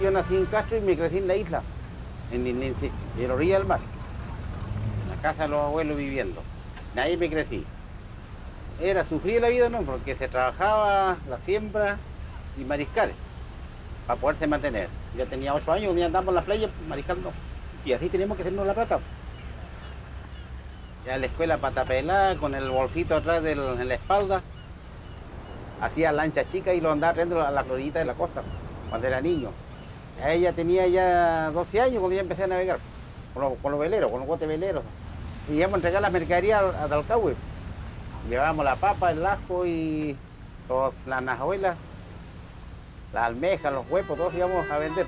Yo nací en Castro y me crecí en la isla, en, en, en, en la orilla del mar, en la casa de los abuelos viviendo. Ahí me crecí. Era sufrir la vida, ¿no? Porque se trabajaba la siembra y mariscar para poderse mantener. Ya tenía ocho años, ya andamos en la playa mariscando. Y así teníamos que hacernos la plata. Ya en la escuela patapelá, con el bolsito atrás en la espalda. Hacía lancha chica y lo andaba trayendo a la glorita de la costa, cuando era niño. Ella tenía ya 12 años cuando ya empecé a navegar, con los, veleros, con los botes veleros. Y íbamos a entregar las mercaderías a, a. Llevábamos la papa, el ajo y los- las najuelas, las almejas, los huevos, todos íbamos a vender.